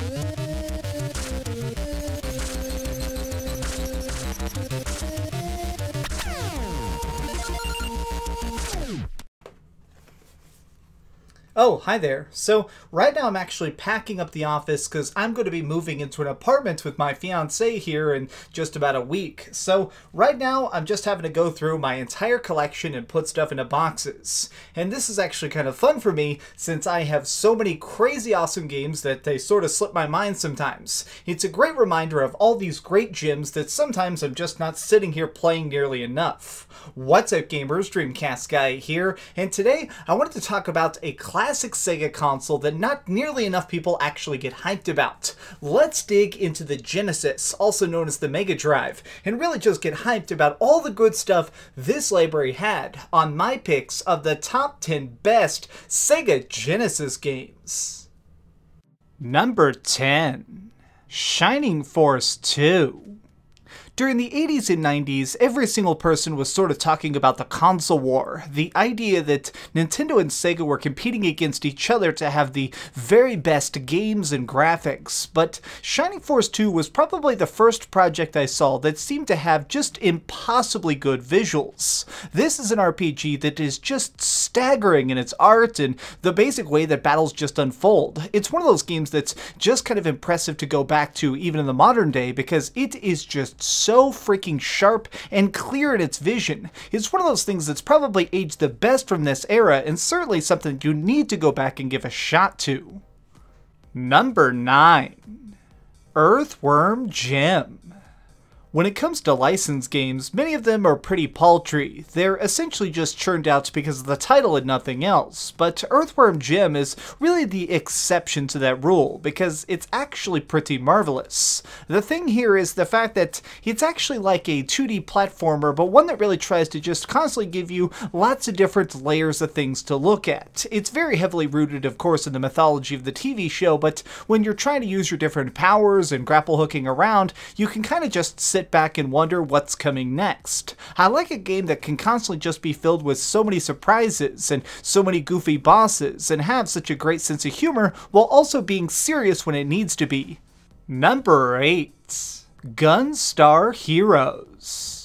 Thank you. Oh, hi there. So, right now I'm actually packing up the office because I'm going to be moving into an apartment with my fiance here in just about a week. So, right now I'm just having to go through my entire collection and put stuff into boxes. And this is actually kind of fun for me since I have so many crazy awesome games that they sort of slip my mind sometimes. It's a great reminder of all these great gems that sometimes I'm just not sitting here playing nearly enough. What's up, gamers? Dreamcast Guy here, and today I wanted to talk about a classic classic Sega console that not nearly enough people actually get hyped about. Let's dig into the Genesis, also known as the Mega Drive, and really just get hyped about all the good stuff this library had on my picks of the top 10 best Sega Genesis games. Number 10 Shining Force 2 during the 80s and 90s, every single person was sort of talking about the console war, the idea that Nintendo and Sega were competing against each other to have the very best games and graphics, but Shining Force 2 was probably the first project I saw that seemed to have just impossibly good visuals. This is an RPG that is just staggering in its art and the basic way that battles just unfold. It's one of those games that's just kind of impressive to go back to even in the modern day because it is just so so freaking sharp and clear in its vision. It's one of those things that's probably aged the best from this era and certainly something you need to go back and give a shot to. Number 9 Earthworm Jim when it comes to licensed games, many of them are pretty paltry. They're essentially just churned out because of the title and nothing else, but Earthworm Jim is really the exception to that rule, because it's actually pretty marvelous. The thing here is the fact that it's actually like a 2D platformer, but one that really tries to just constantly give you lots of different layers of things to look at. It's very heavily rooted, of course, in the mythology of the TV show, but when you're trying to use your different powers and grapple hooking around, you can kind of just sit sit back and wonder what's coming next. I like a game that can constantly just be filled with so many surprises and so many goofy bosses and have such a great sense of humor while also being serious when it needs to be. Number 8 Gunstar Heroes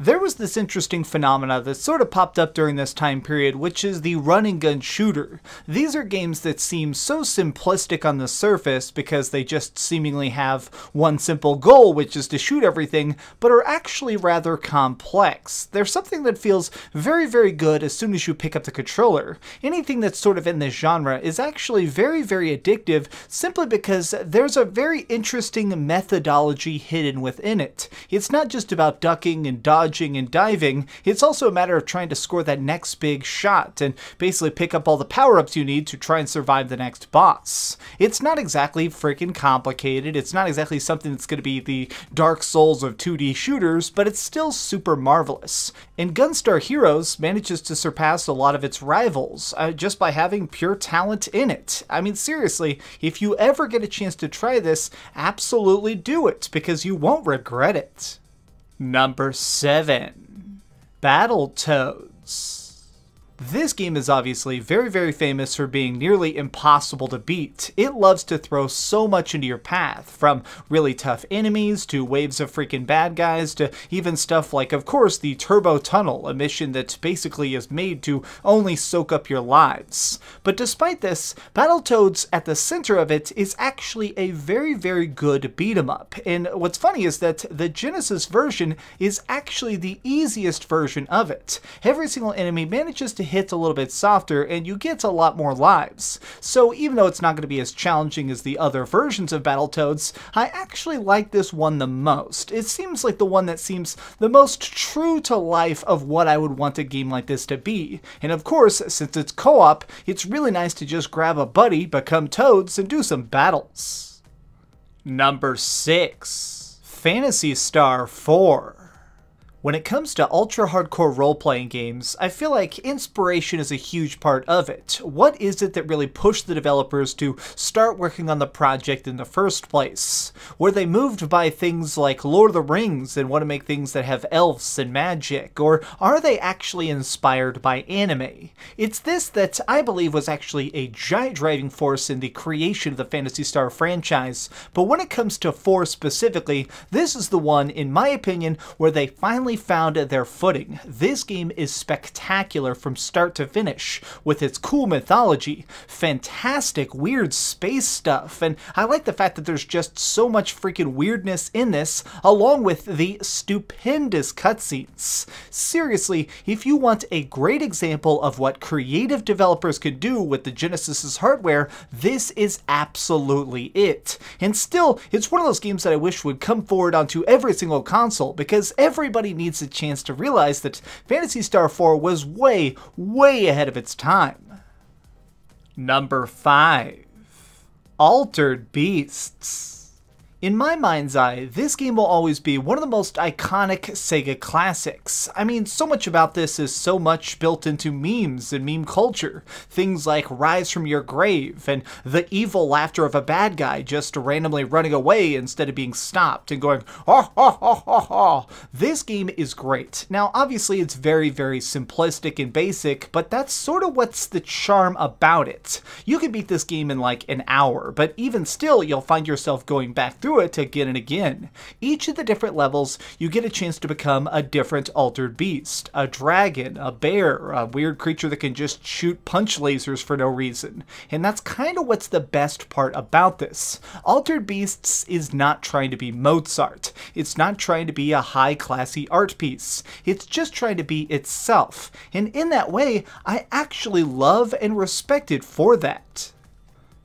there was this interesting phenomena that sort of popped up during this time period, which is the run and gun shooter. These are games that seem so simplistic on the surface because they just seemingly have one simple goal, which is to shoot everything, but are actually rather complex. They're something that feels very, very good as soon as you pick up the controller. Anything that's sort of in this genre is actually very, very addictive simply because there's a very interesting methodology hidden within it. It's not just about ducking and dodging dodging and diving, it's also a matter of trying to score that next big shot and basically pick up all the power-ups you need to try and survive the next boss. It's not exactly freaking complicated, it's not exactly something that's going to be the Dark Souls of 2D shooters, but it's still super marvelous. And Gunstar Heroes manages to surpass a lot of its rivals uh, just by having pure talent in it. I mean, seriously, if you ever get a chance to try this, absolutely do it, because you won't regret it. Number 7 Battletoads this game is obviously very, very famous for being nearly impossible to beat. It loves to throw so much into your path, from really tough enemies to waves of freaking bad guys to even stuff like, of course, the Turbo Tunnel, a mission that basically is made to only soak up your lives. But despite this, Battletoads at the center of it is actually a very, very good beat 'em up. And what's funny is that the Genesis version is actually the easiest version of it. Every single enemy manages to hits a little bit softer and you get a lot more lives. So even though it's not going to be as challenging as the other versions of Battletoads, I actually like this one the most. It seems like the one that seems the most true to life of what I would want a game like this to be. And of course, since it's co-op, it's really nice to just grab a buddy, become Toads, and do some battles. Number 6. Phantasy Star 4 When it comes to ultra hardcore role playing games, I feel like inspiration is a huge part of it. What is it that really pushed the developers to start working on the project in the first place? Were they moved by things like Lord of the Rings and want to make things that have elves and magic? Or are they actually inspired by anime? It's this that I believe was actually a giant driving force in the creation of the Phantasy Star franchise. But when it comes to 4 specifically, this is the one, in my opinion, where they finally finally found their footing. This game is spectacular from start to finish, with its cool mythology, fantastic weird space stuff, and I like the fact that there's just so much freaking weirdness in this, along with the stupendous cutscenes. Seriously, if you want a great example of what creative developers could do with the Genesis's hardware, this is absolutely it. And still, it's one of those games that I wish would come forward onto every single console, because everybody needs a chance to realize that Phantasy Star 4 was way, way ahead of its time. Number 5 Altered Beasts. In my mind's eye, this game will always be one of the most iconic Sega classics. I mean, so much about this is so much built into memes and meme culture. Things like Rise from Your Grave and the evil laughter of a bad guy just randomly running away instead of being stopped and going, ha ha ha ha ha. This game is great. Now, obviously, it's very, very simplistic and basic, but that's sort of what's the charm about it. You can beat this game in like an hour, but even still, you'll find yourself going back through through it again and again. Each of the different levels, you get a chance to become a different altered beast. A dragon, a bear, a weird creature that can just shoot punch lasers for no reason. And that's kind of what's the best part about this. Altered Beasts is not trying to be Mozart. It's not trying to be a high classy art piece. It's just trying to be itself. And in that way, I actually love and respect it for that.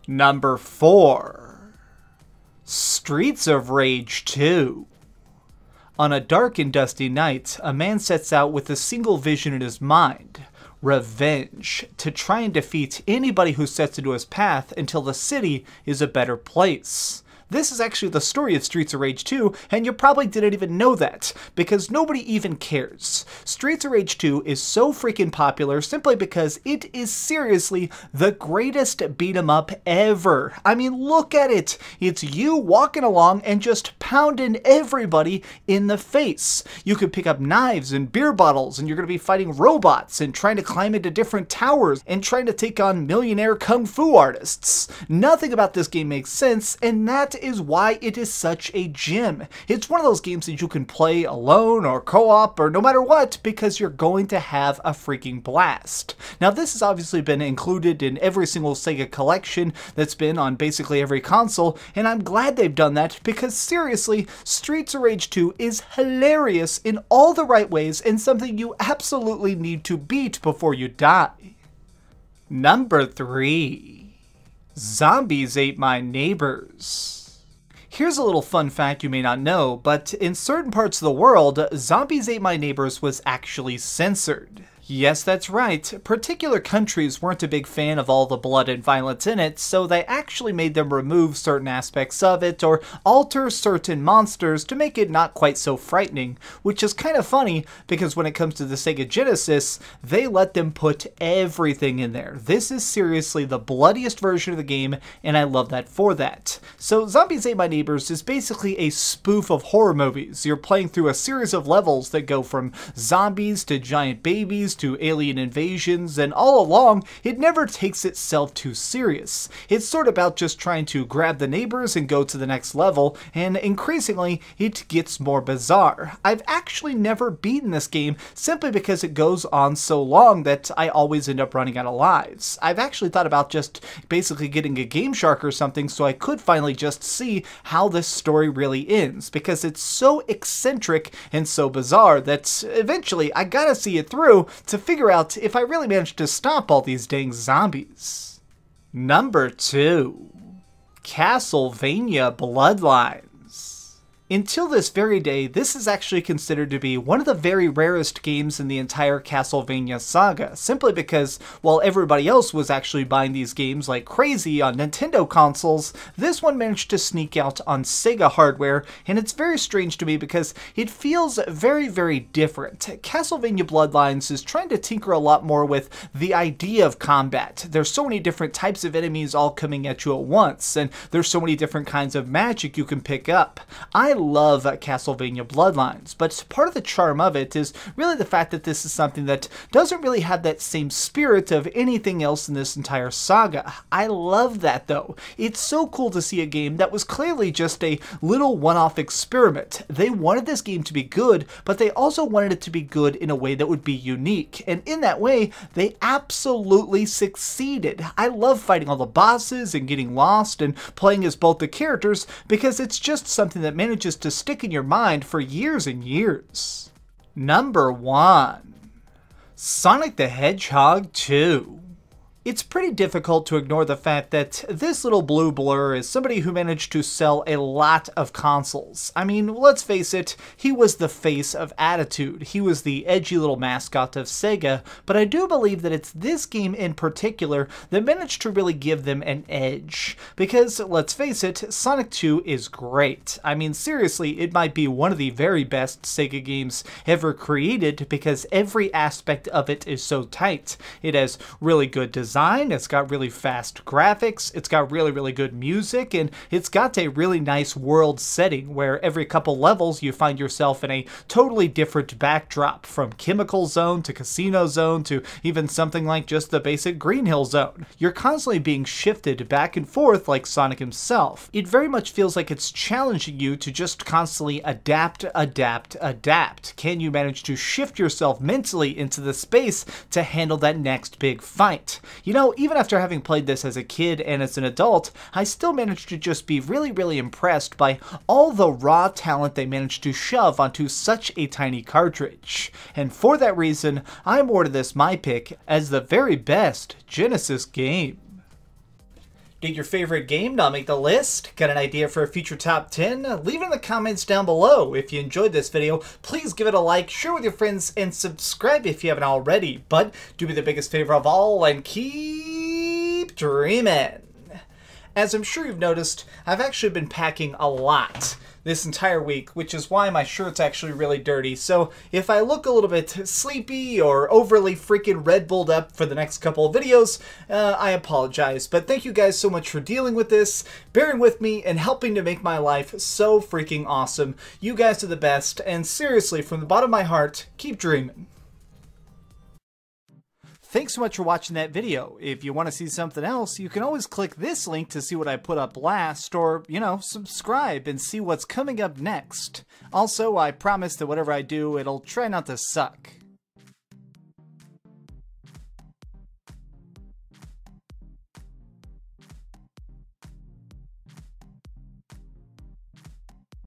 Number 4. Streets of Rage 2. On a dark and dusty night, a man sets out with a single vision in his mind revenge, to try and defeat anybody who sets into his path until the city is a better place. This is actually the story of Streets of Rage 2, and you probably didn't even know that, because nobody even cares. Streets of Rage 2 is so freaking popular simply because it is seriously the greatest beat 'em up ever. I mean, look at it. It's you walking along and just pounding everybody in the face. You could pick up knives and beer bottles, and you're going to be fighting robots and trying to climb into different towers and trying to take on millionaire kung fu artists. Nothing about this game makes sense, and that is why it is such a gem. It's one of those games that you can play alone or co-op or no matter what because you're going to have a freaking blast. Now this has obviously been included in every single Sega collection that's been on basically every console and I'm glad they've done that because seriously, Streets of Rage 2 is hilarious in all the right ways and something you absolutely need to beat before you die. Number 3. Zombies Ate My Neighbors. Here's a little fun fact you may not know, but in certain parts of the world, Zombies Ate My Neighbors was actually censored. Yes, that's right. Particular countries weren't a big fan of all the blood and violence in it, so they actually made them remove certain aspects of it or alter certain monsters to make it not quite so frightening, which is kind of funny because when it comes to the Sega Genesis, they let them put everything in there. This is seriously the bloodiest version of the game, and I love that for that. So Zombies Ate My Neighbors is basically a spoof of horror movies. You're playing through a series of levels that go from zombies to giant babies to alien invasions, and all along, it never takes itself too serious. It's sort of about just trying to grab the neighbors and go to the next level, and increasingly, it gets more bizarre. I've actually never beaten this game simply because it goes on so long that I always end up running out of lives. I've actually thought about just basically getting a Game Shark or something so I could finally just see how this story really ends, because it's so eccentric and so bizarre that eventually I gotta see it through to figure out if I really managed to stop all these dang zombies. Number 2. Castlevania Bloodlines. Until this very day, this is actually considered to be one of the very rarest games in the entire Castlevania saga, simply because while everybody else was actually buying these games like crazy on Nintendo consoles, this one managed to sneak out on Sega hardware, and it's very strange to me because it feels very, very different. Castlevania Bloodlines is trying to tinker a lot more with the idea of combat. There's so many different types of enemies all coming at you at once, and there's so many different kinds of magic you can pick up. I love Castlevania Bloodlines, but part of the charm of it is really the fact that this is something that doesn't really have that same spirit of anything else in this entire saga. I love that though. It's so cool to see a game that was clearly just a little one-off experiment. They wanted this game to be good, but they also wanted it to be good in a way that would be unique, and in that way, they absolutely succeeded. I love fighting all the bosses and getting lost and playing as both the characters because it's just something that manages just to stick in your mind for years and years. Number 1 Sonic the Hedgehog 2 it's pretty difficult to ignore the fact that this little blue blur is somebody who managed to sell a lot of consoles. I mean, let's face it, he was the face of Attitude. He was the edgy little mascot of Sega, but I do believe that it's this game in particular that managed to really give them an edge. Because, let's face it, Sonic 2 is great. I mean, seriously, it might be one of the very best Sega games ever created because every aspect of it is so tight. It has really good design design, it's got really fast graphics, it's got really, really good music, and it's got a really nice world setting where every couple levels you find yourself in a totally different backdrop from Chemical Zone to Casino Zone to even something like just the basic Green Hill Zone. You're constantly being shifted back and forth like Sonic himself. It very much feels like it's challenging you to just constantly adapt, adapt, adapt. Can you manage to shift yourself mentally into the space to handle that next big fight? You know, even after having played this as a kid and as an adult, I still managed to just be really, really impressed by all the raw talent they managed to shove onto such a tiny cartridge. And for that reason, I awarded this my pick as the very best Genesis game. Did your favorite game not make the list? Got an idea for a future top 10? Leave it in the comments down below. If you enjoyed this video, please give it a like, share with your friends, and subscribe if you haven't already. But do me the biggest favor of all and keep dreaming. As I'm sure you've noticed, I've actually been packing a lot this entire week, which is why my shirt's actually really dirty. So if I look a little bit sleepy or overly freaking Red Bulled up for the next couple of videos, uh, I apologize. But thank you guys so much for dealing with this, bearing with me, and helping to make my life so freaking awesome. You guys are the best, and seriously, from the bottom of my heart, keep dreaming. Thanks so much for watching that video. If you want to see something else, you can always click this link to see what I put up last, or, you know, subscribe and see what's coming up next. Also, I promise that whatever I do, it'll try not to suck.